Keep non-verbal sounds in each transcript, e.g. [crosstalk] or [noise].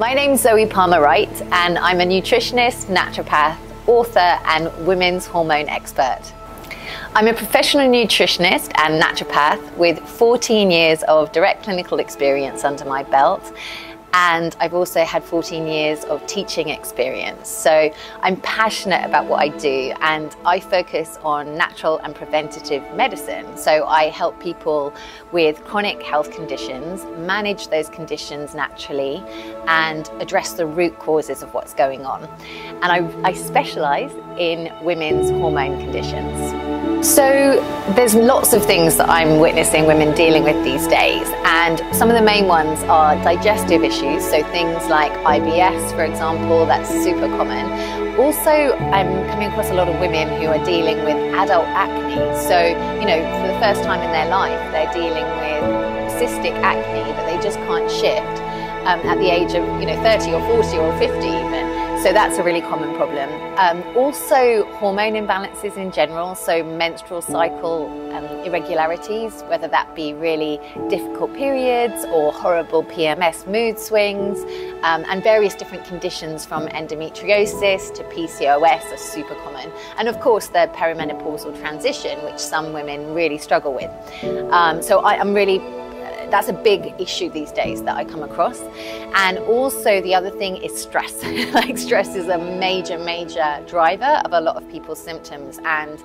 My name's Zoe Palmer Wright, and I'm a nutritionist, naturopath, author, and women's hormone expert. I'm a professional nutritionist and naturopath with 14 years of direct clinical experience under my belt and I've also had 14 years of teaching experience. So I'm passionate about what I do and I focus on natural and preventative medicine. So I help people with chronic health conditions manage those conditions naturally and address the root causes of what's going on. And I, I specialize in women's hormone conditions. So there's lots of things that I'm witnessing women dealing with these days and some of the main ones are digestive issues, so things like IBS for example, that's super common. Also I'm coming across a lot of women who are dealing with adult acne, so you know for the first time in their life they're dealing with cystic acne but they just can't shift um, at the age of you know 30 or 40 or 50 even. So that's a really common problem. Um, also, hormone imbalances in general, so menstrual cycle um, irregularities, whether that be really difficult periods or horrible PMS mood swings, um, and various different conditions from endometriosis to PCOS are super common. And of course, the perimenopausal transition, which some women really struggle with. Um, so I, I'm really that's a big issue these days that I come across. And also the other thing is stress. [laughs] like stress is a major, major driver of a lot of people's symptoms and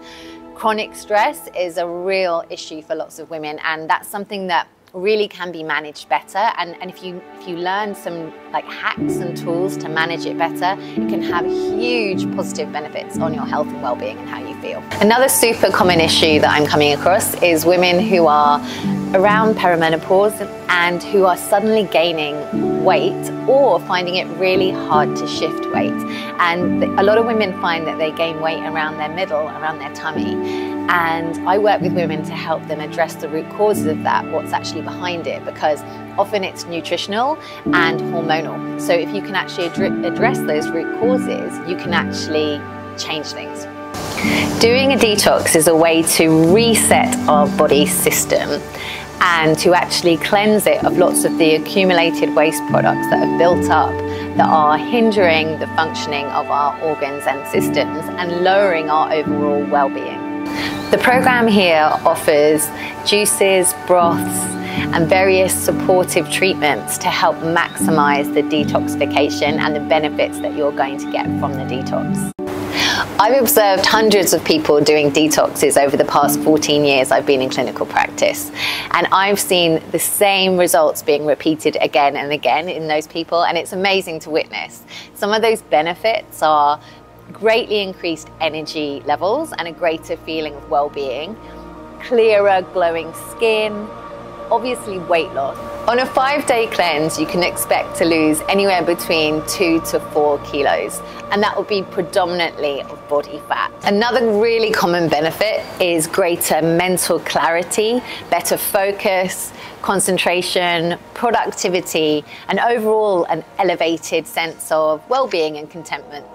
chronic stress is a real issue for lots of women and that's something that really can be managed better and, and if you if you learn some like hacks and tools to manage it better it can have huge positive benefits on your health and well-being and how you feel another super common issue that i'm coming across is women who are around perimenopause and who are suddenly gaining weight or finding it really hard to shift weight. And a lot of women find that they gain weight around their middle, around their tummy. And I work with women to help them address the root causes of that, what's actually behind it, because often it's nutritional and hormonal. So if you can actually address those root causes, you can actually change things. Doing a detox is a way to reset our body system and to actually cleanse it of lots of the accumulated waste products that have built up that are hindering the functioning of our organs and systems and lowering our overall well-being. The program here offers juices, broths, and various supportive treatments to help maximize the detoxification and the benefits that you're going to get from the detox. I've observed hundreds of people doing detoxes over the past 14 years I've been in clinical practice. And I've seen the same results being repeated again and again in those people, and it's amazing to witness. Some of those benefits are greatly increased energy levels and a greater feeling of well being, clearer, glowing skin, obviously weight loss. On a five day cleanse, you can expect to lose anywhere between two to four kilos, and that will be predominantly of body fat. Another really common benefit is greater mental clarity, better focus, concentration, productivity, and overall an elevated sense of well being and contentment